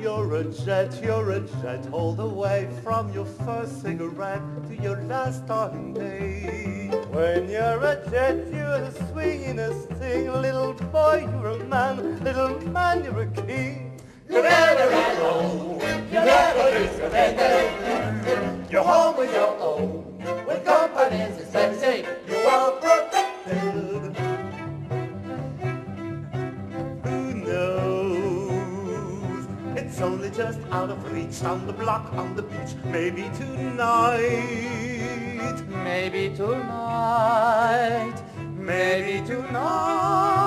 You're a jet, you're a jet, all the way from your first cigarette to your last dying day. When you're a jet, you're a swinging a sting. Little boy, you're a man. Little man, you're a king. You're never alone. You're never disconnected. You're home with your just out of reach down the block on the beach. Maybe tonight. Maybe tonight. Maybe tonight.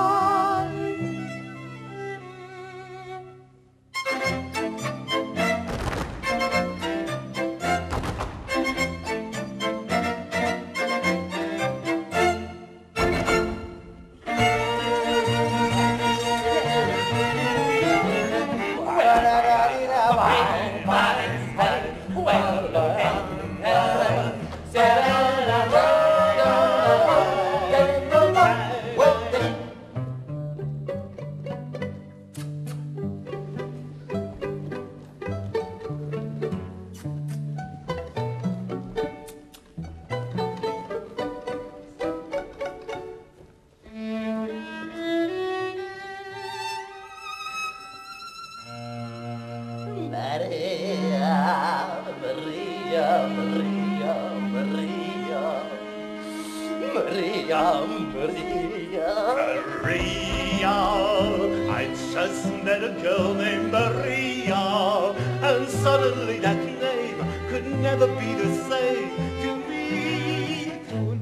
Just met a girl named Maria, and suddenly that name could never be the same to me.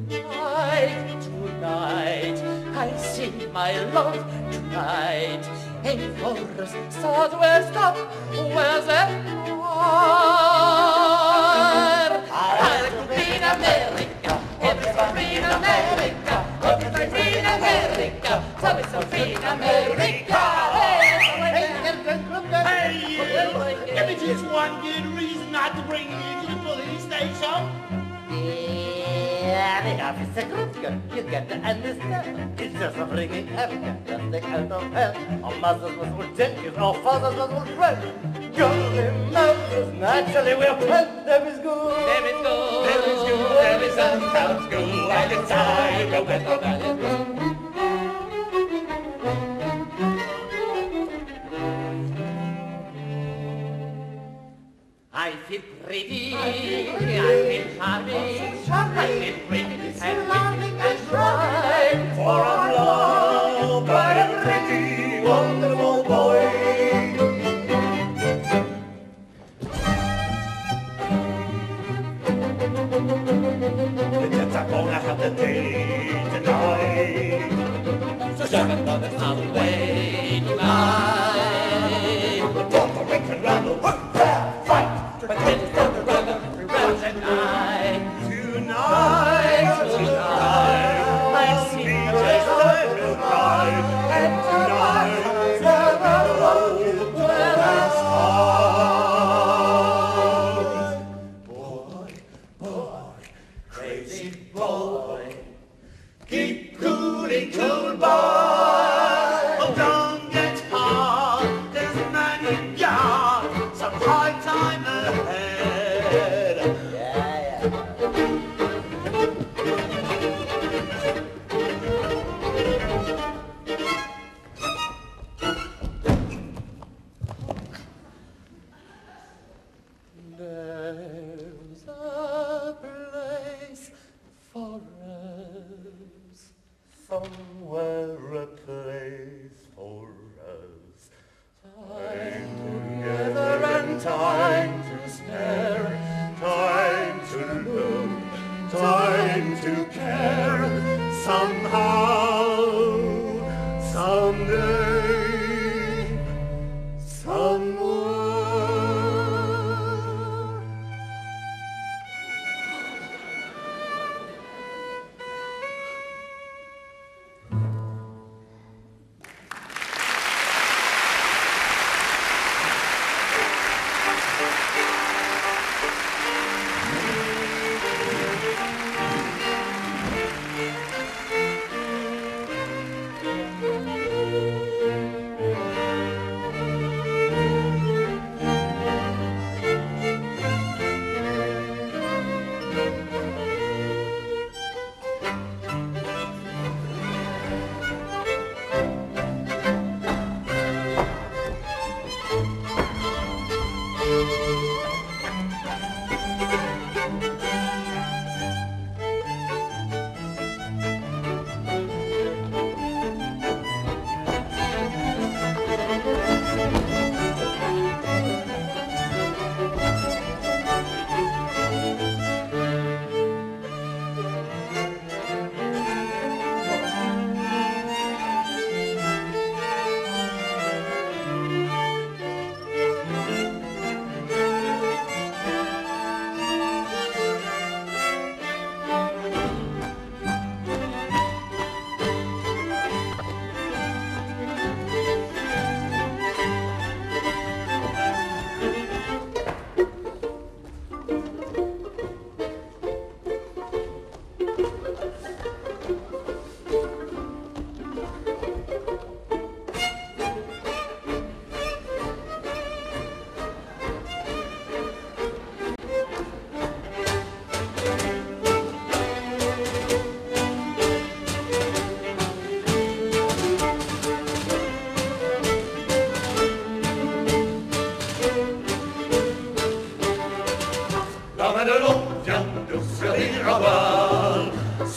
Tonight, tonight, I see my love tonight. In forest southwest up, where's it? Yeah, the officer Krupke, you got to understand. It's just a freaking Africa, just take out of hell. Our mothers was all gentles, our fathers was all friends. Golden mothers, naturally we're friends. Them is good. Them is good. Them is good. Them is sometimes good. Like a tiger with a belly. I feel pretty, I feel charming, I feel pretty cooling,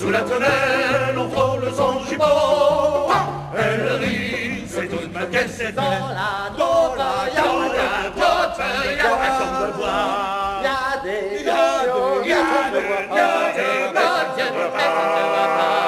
Sous la tonnelle, on frôle son gibot. Elle rit, c'est toute ma caisse, c'est dans la dola, y'a la y'a la de bois. Y'a des y'a des y'a des y'a des y'a des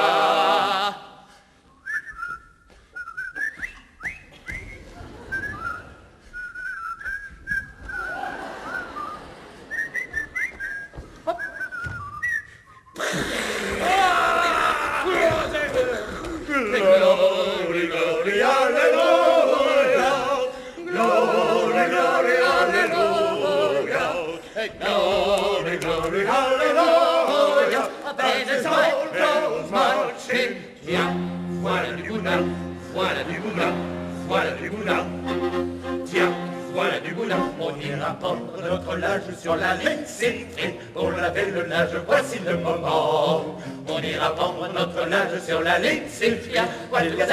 say glory, glory, hallelujah. Praise his holy bells marching. Yeah, wada dee boo da, wada dee boo da, wada. Tiens, voilà du boulot, on ira prendre notre linge sur la ligne Siegfried pour laver le linge, voici le moment. On ira prendre notre linge sur la ligne Siegfried, voilà du boulot,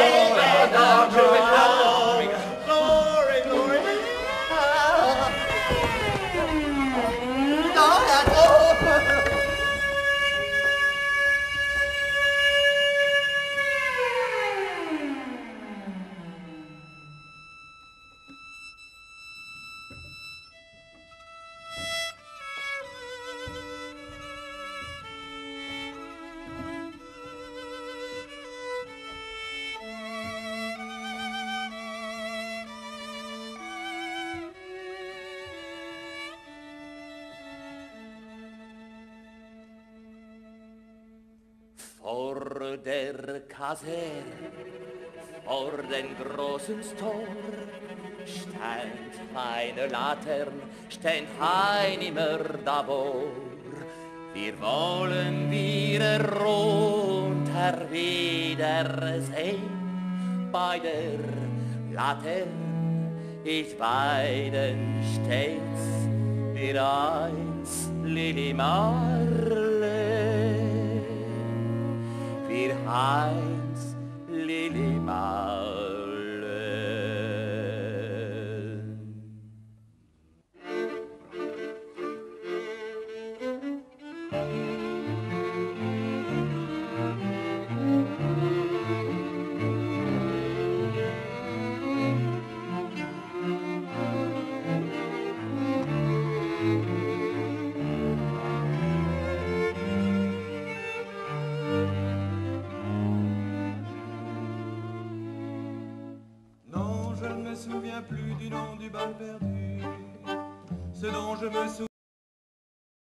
der Kaserne, vor den großen Tor, stand eine Latern, stand ein immer davor. Wir wollen wieder runter wieder sehen, bei der Latern ist beiden stets wir eins, Lili Marley. Eins, Lili Marley. du bal perdu. Ce dont je me souviens.